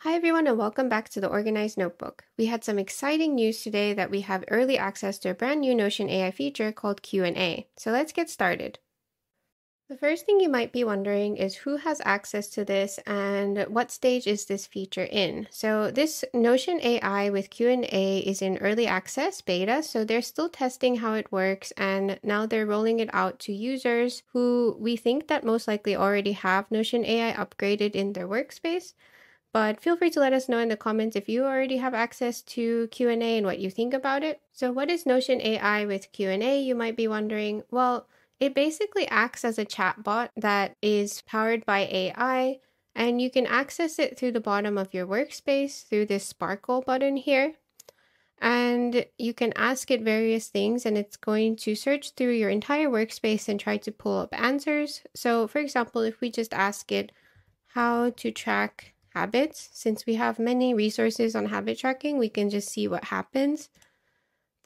Hi everyone and welcome back to the Organized Notebook. We had some exciting news today that we have early access to a brand new Notion AI feature called Q&A. So let's get started. The first thing you might be wondering is who has access to this and what stage is this feature in. So this Notion AI with Q&A is in early access beta, so they're still testing how it works and now they're rolling it out to users who we think that most likely already have Notion AI upgraded in their workspace. But feel free to let us know in the comments if you already have access to Q&A and what you think about it. So what is Notion AI with Q&A, you might be wondering? Well, it basically acts as a chatbot that is powered by AI, and you can access it through the bottom of your workspace through this sparkle button here. And you can ask it various things, and it's going to search through your entire workspace and try to pull up answers. So, for example, if we just ask it how to track habits, since we have many resources on habit tracking, we can just see what happens.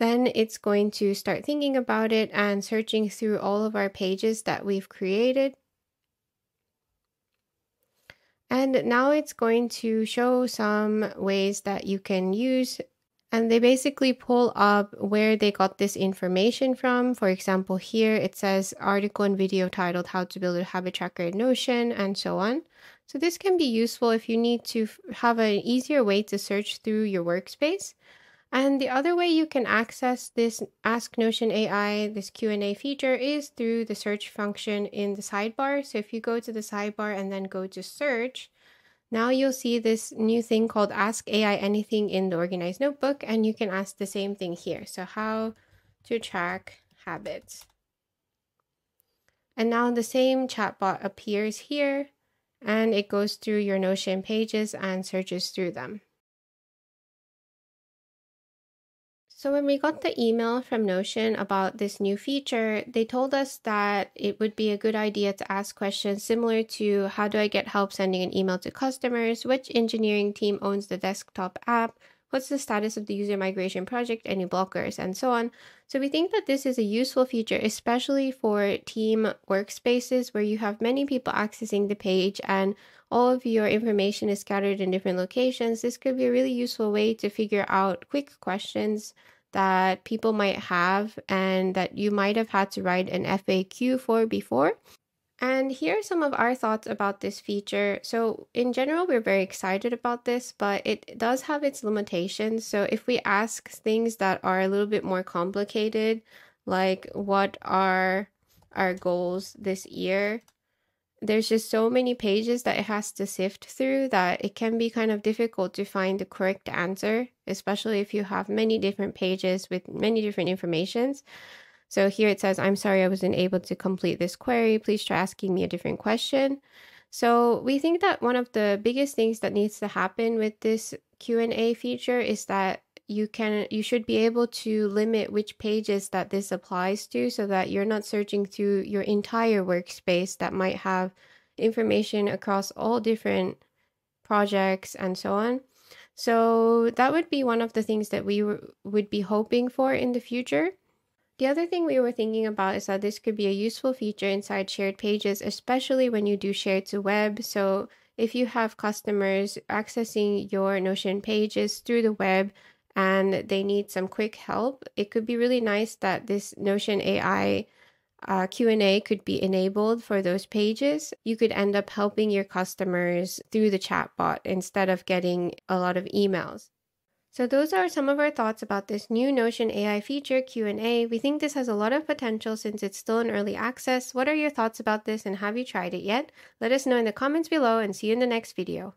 Then it's going to start thinking about it and searching through all of our pages that we've created. And now it's going to show some ways that you can use and they basically pull up where they got this information from. For example, here it says article and video titled How to Build a Habit Tracker in Notion and so on. So this can be useful if you need to have an easier way to search through your workspace. And the other way you can access this Ask Notion AI, this Q&A feature is through the search function in the sidebar. So if you go to the sidebar and then go to search, now you'll see this new thing called Ask AI Anything in the Organized Notebook, and you can ask the same thing here. So how to track habits. And now the same chatbot appears here, and it goes through your Notion pages and searches through them. So when we got the email from Notion about this new feature, they told us that it would be a good idea to ask questions similar to how do I get help sending an email to customers, which engineering team owns the desktop app, what's the status of the user migration project, any blockers, and so on. So we think that this is a useful feature, especially for team workspaces where you have many people accessing the page and all of your information is scattered in different locations. This could be a really useful way to figure out quick questions that people might have and that you might have had to write an FAQ for before. And here are some of our thoughts about this feature. So, in general, we're very excited about this, but it does have its limitations. So, if we ask things that are a little bit more complicated, like what are our goals this year, there's just so many pages that it has to sift through that it can be kind of difficult to find the correct answer, especially if you have many different pages with many different informations. So here it says, I'm sorry I wasn't able to complete this query. Please try asking me a different question. So we think that one of the biggest things that needs to happen with this Q&A feature is that you can you should be able to limit which pages that this applies to so that you're not searching through your entire workspace that might have information across all different projects and so on. So that would be one of the things that we would be hoping for in the future. The other thing we were thinking about is that this could be a useful feature inside shared pages, especially when you do share to web. So if you have customers accessing your Notion pages through the web, and they need some quick help, it could be really nice that this Notion AI uh, Q&A could be enabled for those pages. You could end up helping your customers through the chatbot instead of getting a lot of emails. So those are some of our thoughts about this new Notion AI feature Q&A. We think this has a lot of potential since it's still in early access. What are your thoughts about this and have you tried it yet? Let us know in the comments below and see you in the next video.